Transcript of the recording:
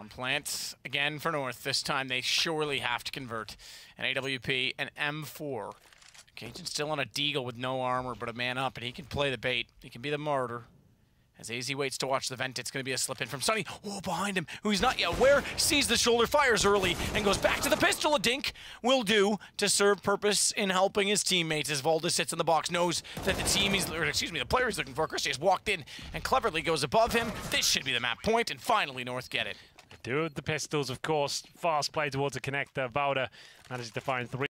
On plant again for North. This time they surely have to convert. An AWP, an M4. Cajun still on a Deagle with no armor, but a man up, and he can play the bait. He can be the martyr. As AZ waits to watch the vent, it's going to be a slip in from Sunny. Oh, behind him, who he's not yet aware, sees the shoulder, fires early, and goes back to the pistol. A dink will do to serve purpose in helping his teammates as valde sits in the box, knows that the team he's, excuse me, the player he's looking for, Christie, has walked in and cleverly goes above him. This should be the map point, and finally North get it. Do the pistols, of course. Fast play towards a connector. valde manages to find three.